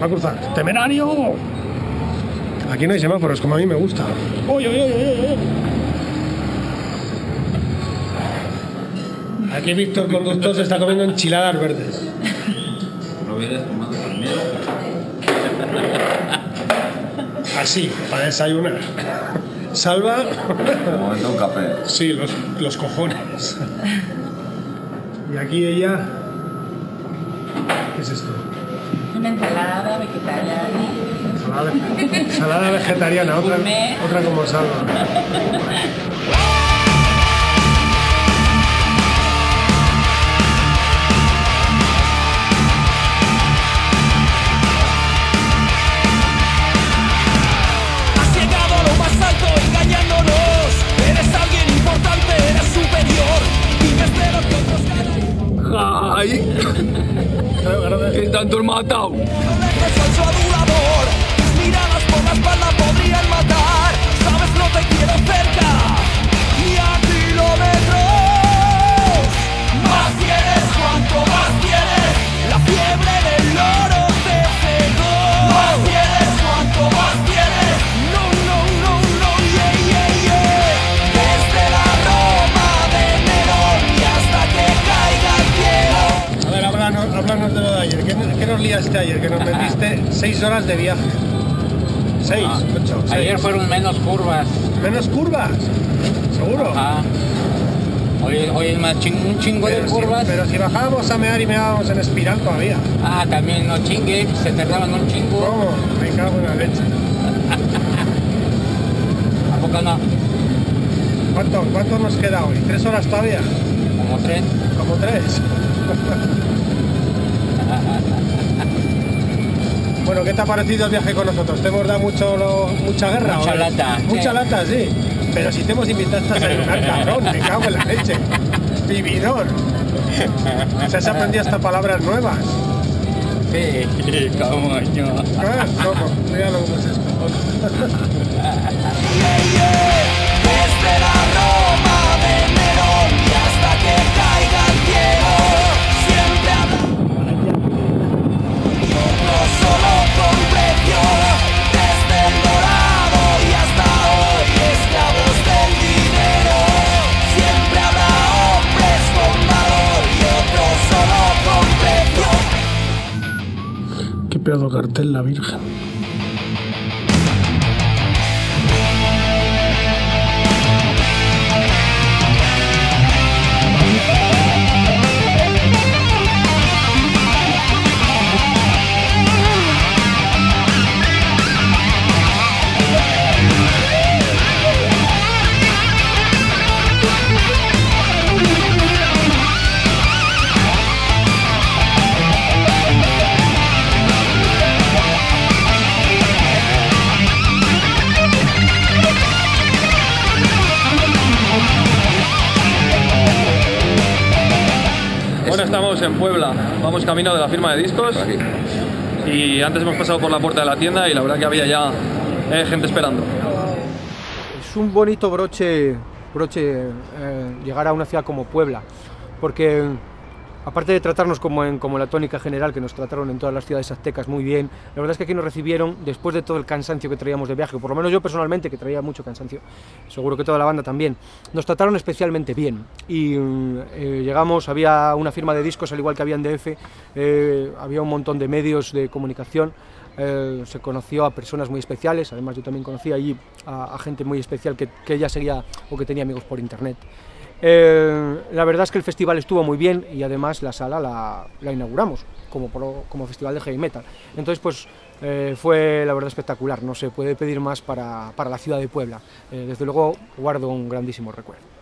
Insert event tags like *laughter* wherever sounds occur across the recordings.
Va a cruzar. ¡Temerario! Aquí no hay semáforos, como a mí me gusta. ¡Uy, uy, uy, uy! Aquí Víctor Conductor se está comiendo enchiladas verdes. Hubieras tomado primero. Así, para desayunar. Salva. Momento un café. Sí, los, los cojones. Y aquí ella. ¿Qué es esto? Una ensalada vegetariana. Ensalada vegetariana, otra, otra como salva. 6 horas de viaje. 6, ah, Ayer fueron menos curvas. Menos curvas, seguro. Ajá. Hoy, hoy es más un chingo pero de si, curvas. pero si bajábamos a mear y meábamos en espiral todavía. Ah, también no chingue, se tardaban un chingo. ¿Cómo? Me cago en la leche. *laughs* ¿A poco no? ¿Cuánto, ¿Cuánto nos queda hoy? ¿Tres horas todavía? Como tres. Como tres. *laughs* bueno, ¿qué te ha parecido el viaje con nosotros? ¿Te hemos dado mucho, lo- mucha guerra? Mucha lata, Mucha sí. lata, sí. Pero si te hemos invitado a desayunar, *laughs* cabrón, me cago en la leche. Vividor. O sea, se aprendido hasta palabras nuevas. Sí, como yo. Ah, ¿Cómo? Mira lo que es esto. Cartel la Virgen. Estamos en Puebla, vamos camino de la firma de discos. Y antes hemos pasado por la puerta de la tienda y la verdad que había ya eh, gente esperando. Es un bonito broche, broche eh, llegar a una ciudad como Puebla, porque aparte de tratarnos como en, como la tónica general que nos trataron en todas las ciudades aztecas muy bien, la verdad es que aquí nos recibieron después de todo el cansancio que traíamos de viaje, por lo menos yo personalmente que traía mucho cansancio, seguro que toda la banda también, nos trataron especialmente bien. Y mm, eh, llegamos, había una firma de discos al igual que había en DF, eh, había un montón de medios de comunicación, eh, se conoció a personas muy especiales, además yo también conocí allí a, gente muy especial que, que ella seguía o que tenía amigos por internet. Eh, la verdad es que el festival estuvo muy bien y además la sala la, inauguramos como, como festival de heavy metal. Entonces pues eh, fue la verdad espectacular, no se puede pedir más para, para la ciudad de Puebla. Eh, desde luego guardo un grandísimo recuerdo.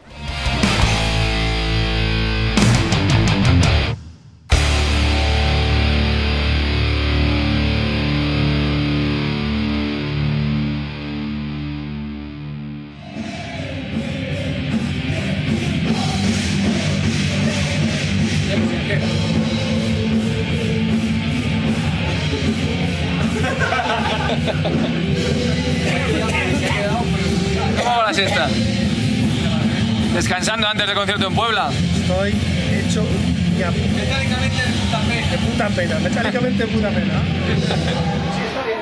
Puebla. Estoy hecho ya. De puta pena, metálicamente de puta pena. *laughs*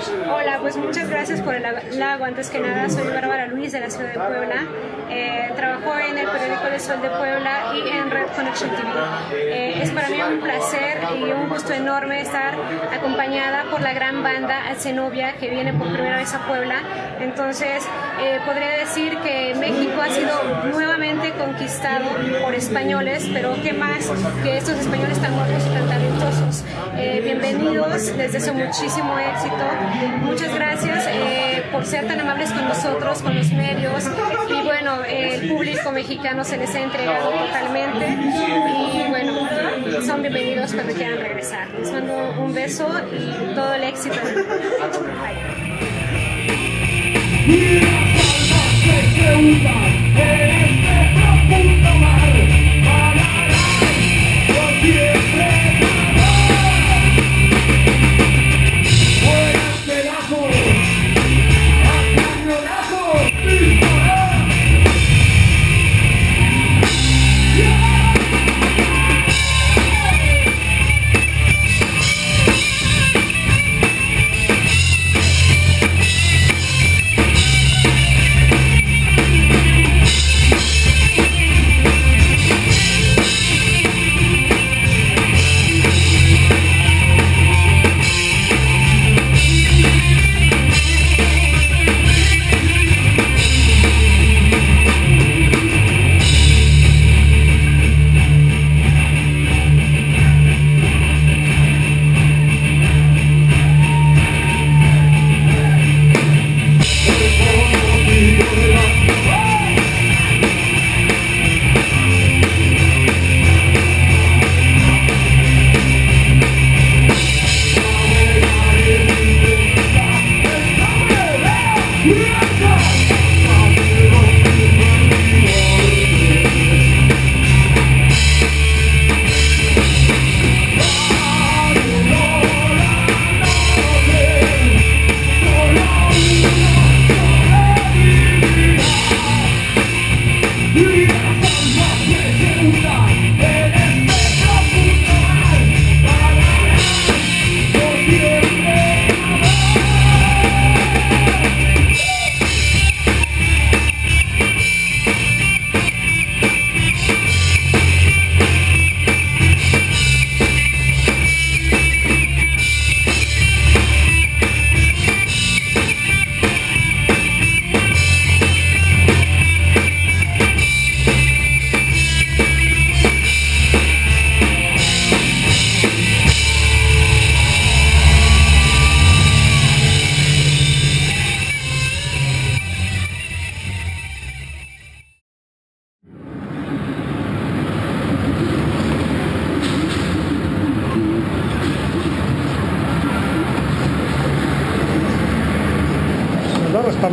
Hola, pues muchas gracias por el halago. Antes que nada, soy Bárbara Luis de la ciudad de Puebla. Eh, trabajo en el periódico El Sol de Puebla y en Red Connection TV. Eh, es para mí un placer y un gusto enorme estar acompañada por la gran banda Alcenovia que viene por primera vez a Puebla. Entonces, eh, podría decir que México ha sido nuevamente conquistado por españoles, pero qué más que estos españoles tan guapos y tan talentosos. Eh, bienvenidos, les deseo muchísimo éxito. Muchas gracias eh, por ser tan amables con nosotros, con los medios. Y bueno, el público mexicano se les ha entregado totalmente. Y bueno, son bienvenidos cuando quieran regresar. Les mando un beso y todo el éxito. Bye.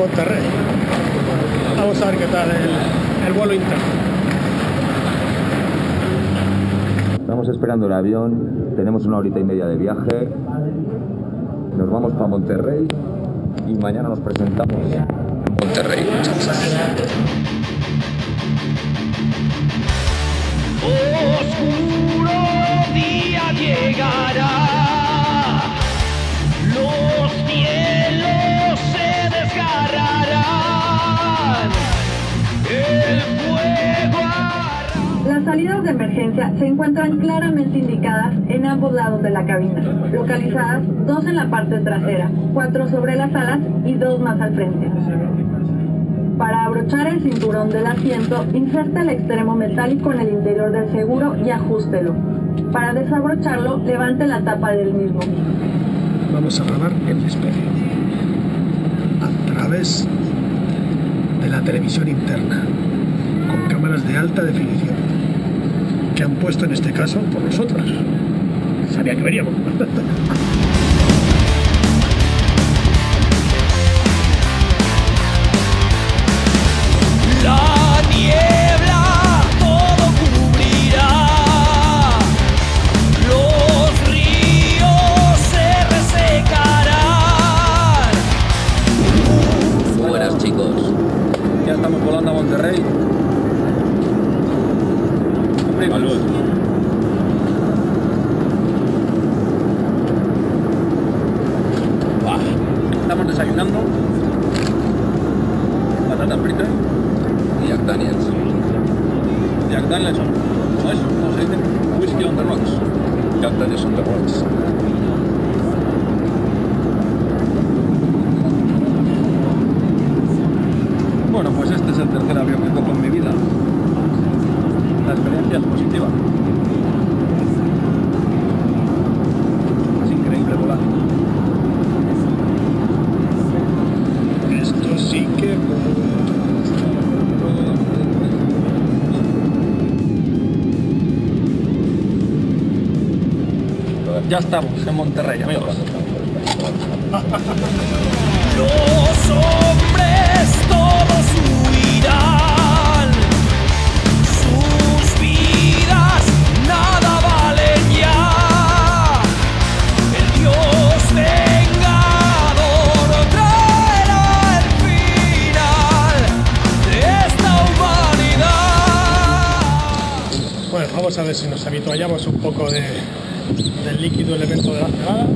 Monterrey. Vamos a ver qué tal el, el vuelo interno. Estamos esperando el avión, tenemos una horita y media de viaje, nos vamos para Monterrey y mañana nos presentamos en Monterrey. Salidas de emergencia se encuentran claramente indicadas en ambos lados de la cabina, localizadas dos en la parte trasera, cuatro sobre las alas y dos más al frente. Para abrochar el cinturón del asiento, inserte el extremo metálico en el interior del seguro y ajústelo. Para desabrocharlo, levante la tapa del mismo. Vamos a grabar el despegue. A través de la televisión interna, con cámaras de alta definición, que han puesto en este caso por nosotros. Sabía que veríamos. *laughs* Ya estamos en Monterrey, amigos. Los hombres todos huirán, sus vidas nada valen ya. El Dios vengador traerá el final de esta humanidad. Bueno, vamos a ver si nos habituallamos un poco de, del líquido elemento de la cegada.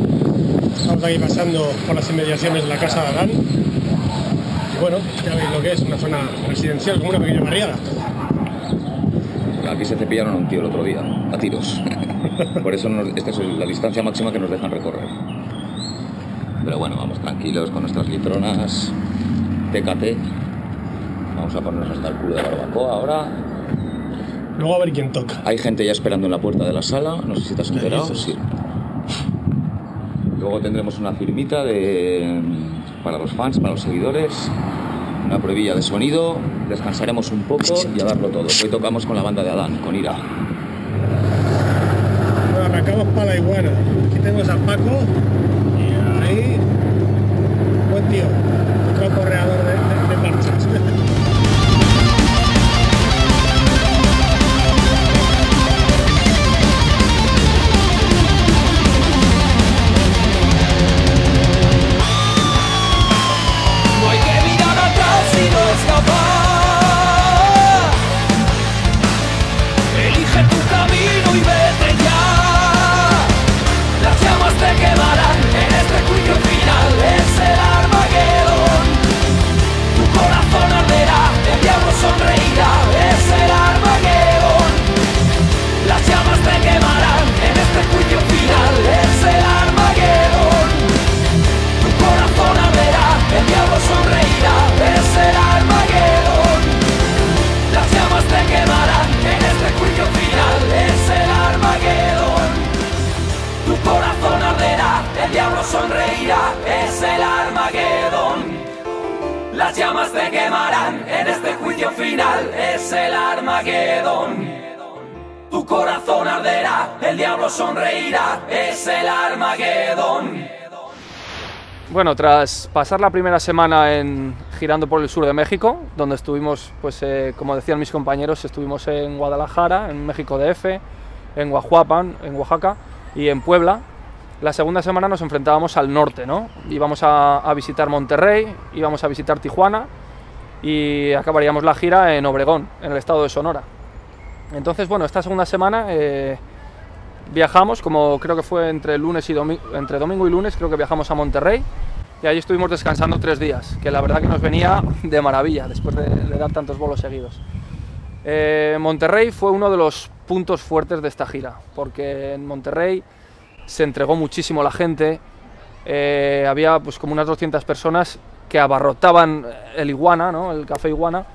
Estamos aquí pasando por las inmediaciones de la casa de Adán. Y bueno, ya veis lo que es una zona residencial, como una pequeña barriada. Aquí se cepillaron un tío el otro día, a tiros. *laughs* Por eso esta es la distancia máxima que nos dejan recorrer. Pero bueno, vamos tranquilos con nuestras litronas, TKT. Vamos a ponernos hasta el culo de barbacoa ahora. Luego a ver quién toca. Hay gente ya esperando en la puerta de la sala, no sé si te has enterado. Sí. Luego tendremos una firmita de, para los fans, para los seguidores, una pruebilla de sonido, descansaremos un poco y a darlo todo. Hoy tocamos con la banda de Adán, con Ira. Bueno, arrancamos para la iguana. Aquí tenemos a Paco diablo sonreirá, es el Armagedón. Las llamas te quemarán en este juicio final, es el Armagedón. Tu corazón arderá, el diablo sonreirá, es el Armagedón. Bueno, tras pasar la primera semana en, girando por el sur de México, donde estuvimos, pues eh, como decían mis compañeros, estuvimos en Guadalajara, en México DF, en Guajuapan, en Oaxaca y en Puebla. La segunda semana nos enfrentábamos al norte, ¿no? Íbamos a, a visitar Monterrey, íbamos a visitar Tijuana y acabaríamos la gira en Obregón, en el estado de Sonora. Entonces, bueno, esta segunda semana eh, viajamos, como creo que fue entre lunes y domi- entre domingo y lunes, creo que viajamos a Monterrey y ahí estuvimos descansando tres días, que la verdad que nos venía de maravilla después de, de dar tantos bolos seguidos. Eh, Monterrey fue uno de los puntos fuertes de esta gira, porque en Monterrey se entregó muchísimo la gente, eh, había pues como unas 200 personas que abarrotaban el Iguana, ¿no? el café Iguana,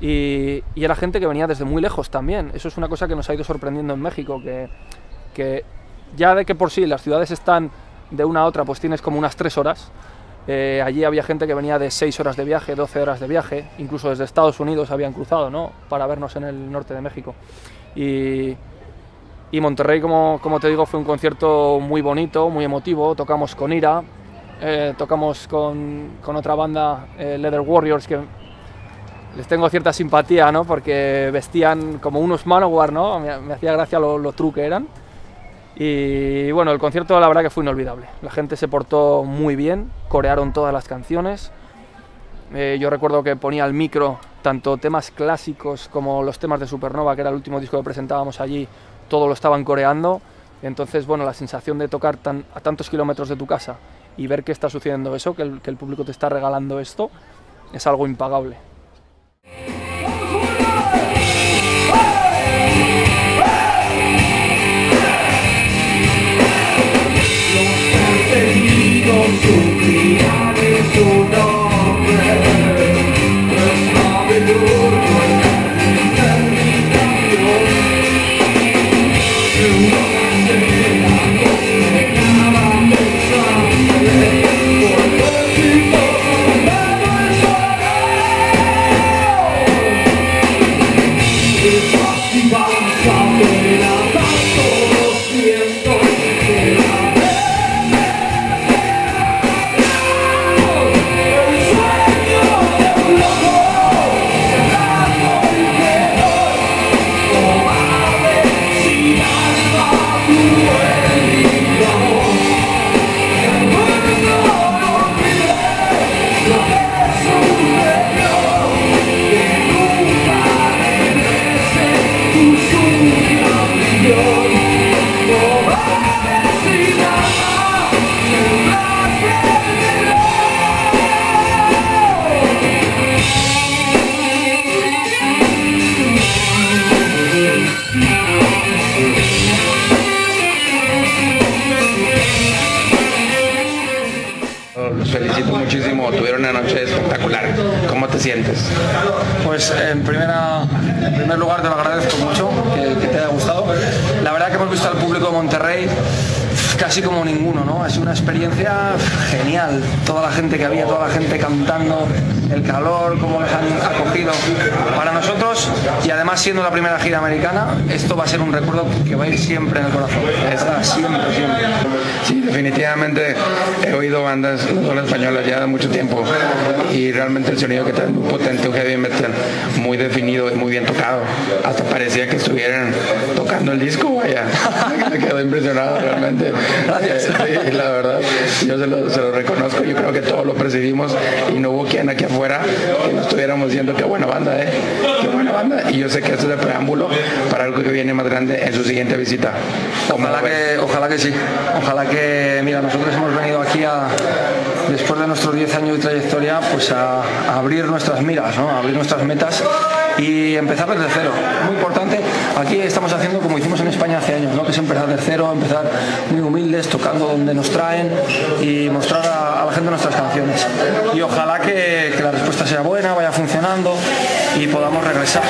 y, y era gente que venía desde muy lejos también. Eso es una cosa que nos ha ido sorprendiendo en México, que, que ya de que por sí las ciudades están de una a otra, pues tienes como unas tres horas. Eh, allí había gente que venía de 6 horas de viaje, 12 horas de viaje, incluso desde Estados Unidos habían cruzado, ¿no? Para vernos en el norte de México. Y, y Monterrey, como, como te digo, fue un concierto muy bonito, muy emotivo. Tocamos con Ira, eh, tocamos con, con otra banda, eh, Leather Warriors, que les tengo cierta simpatía, ¿no? Porque vestían como unos Manowar, ¿no? Me, hacía gracia lo, lo true que eran. Y bueno, el concierto la verdad que fue inolvidable. La gente se portó muy bien, corearon todas las canciones. Eh, yo recuerdo que ponía al micro tanto temas clásicos como los temas de Supernova, que era el último disco que presentábamos allí, todo lo estaban coreando. Entonces, bueno, la sensación de tocar tan- a tantos kilómetros de tu casa y ver que está sucediendo eso, que el, que el público te está regalando esto, es algo impagable. Visto al público de Monterrey casi como ninguno, ¿no? Ha sido una experiencia genial. Toda la gente que había, toda la gente cantando, el calor, cómo les han acogido. Para nosotros, y además siendo la primera gira americana, esto va a ser un recuerdo que va a ir siempre en el corazón. Siempre, siempre. Sí, definitivamente he oído bandas, no solo españolas, ya de mucho tiempo y realmente el sonido que trae es muy potente, un heavy metal muy definido y muy bien tocado. Hasta parecía que estuvieran tocando el disco, vaya. *laughs* Me quedo impresionado realmente. Gracias. Sí, la verdad, yo se lo, se lo reconozco, yo creo que todos lo percibimos y no hubo quien aquí afuera que no estuviéramos diciendo qué buena banda, ¿eh? Banda. Y yo sé que esto es el preámbulo para algo que viene más grande en su siguiente visita. ¿Cómo Ojalá que, ojalá que sí. Ojalá que, mira, nosotros hemos venido aquí a, después de nuestros 10 años de trayectoria, pues a, a abrir nuestras miras, ¿no? a abrir nuestras metas y empezar desde cero. Muy importante, aquí estamos haciendo como hicimos en España hace años, ¿no? que es empezar de cero, empezar muy humildes, tocando donde nos traen y mostrar a, a la gente nuestras canciones. Y ojalá que, que la respuesta sea buena, vaya funcionando y podamos regresar.